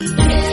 Yeah.